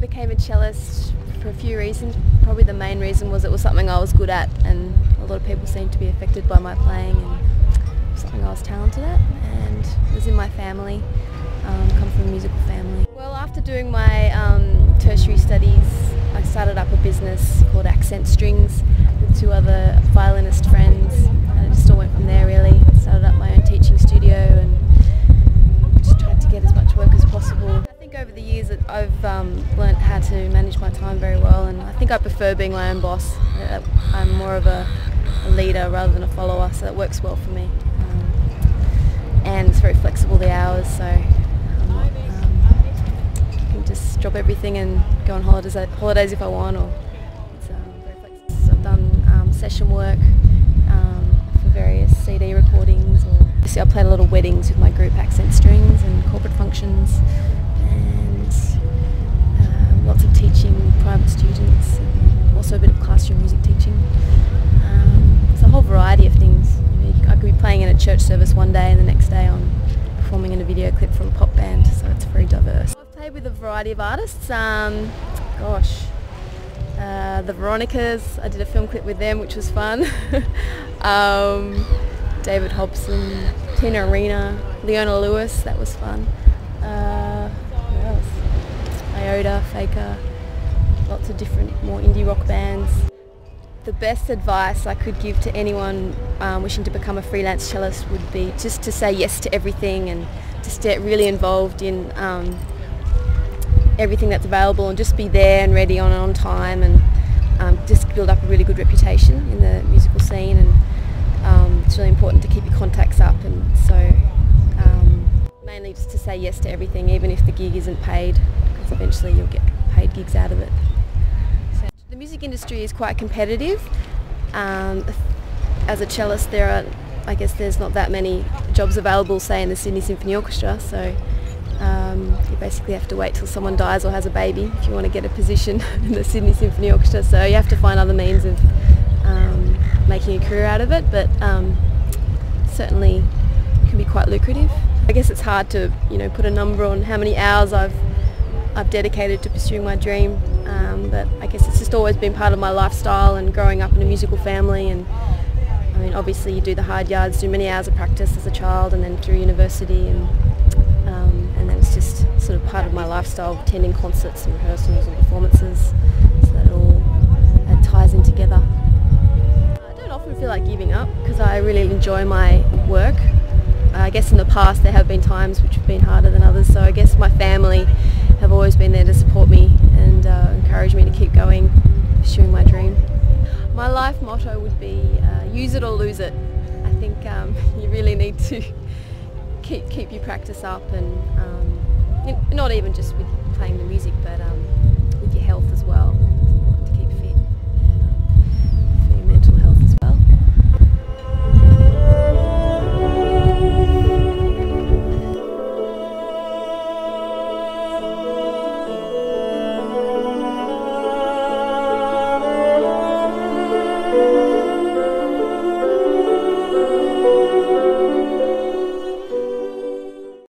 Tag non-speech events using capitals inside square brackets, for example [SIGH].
became a cellist for a few reasons. Probably the main reason was it was something I was good at and a lot of people seemed to be affected by my playing and something I was talented at and it was in my family. Um, come from a musical family. Well, after doing my um, tertiary studies, I started up a business called Accent Strings with two other violinist friends and it just all went from there really. Started up my own teaching studio and just tried to get as much work as possible. I think over the years that I've um, learnt how to manage my time very well and I think I prefer being my own boss. Uh, I'm more of a, a leader rather than a follower so that works well for me. Um, and it's very flexible the hours so not, um, I can just drop everything and go on holidays, holidays if I want or it's um, very flexible. So I've done um, session work or I played a lot of weddings with my group Accent Strings and corporate functions and um, lots of teaching private students and also a bit of classroom music teaching. Um, it's a whole variety of things. You know, I could be playing in a church service one day and the next day on performing in a video clip for a pop band so it's very diverse. I've played with a variety of artists. Um, gosh, uh, the Veronicas, I did a film clip with them which was fun. [LAUGHS] David Hobson, Tina Arena, Leona Lewis, that was fun. Uh, who else? Iota, Faker, lots of different more indie rock bands. The best advice I could give to anyone um, wishing to become a freelance cellist would be just to say yes to everything and just get really involved in um, everything that's available and just be there and ready on and on time and um, just build up a really good reputation in the musical scene and um, it's really important to keep your contacts up and so um, mainly just to say yes to everything even if the gig isn't paid because eventually you'll get paid gigs out of it. The music industry is quite competitive. Um, as a cellist there are, I guess there's not that many jobs available say in the Sydney Symphony Orchestra so um, you basically have to wait till someone dies or has a baby if you want to get a position [LAUGHS] in the Sydney Symphony Orchestra so you have to find other means of um, making a career out of it but um, certainly can be quite lucrative. I guess it's hard to you know put a number on how many hours I've I've dedicated to pursuing my dream um, but I guess it's just always been part of my lifestyle and growing up in a musical family and I mean obviously you do the hard yards, do many hours of practice as a child and then through university and um, and then it's just sort of part of my lifestyle attending concerts and rehearsals and performances enjoy my work. I guess in the past there have been times which have been harder than others so I guess my family have always been there to support me and uh, encourage me to keep going, pursuing my dream. My life motto would be uh, use it or lose it. I think um, [LAUGHS] you really need to [LAUGHS] keep keep your practice up and um, not even just with playing the music but um, with your health as well.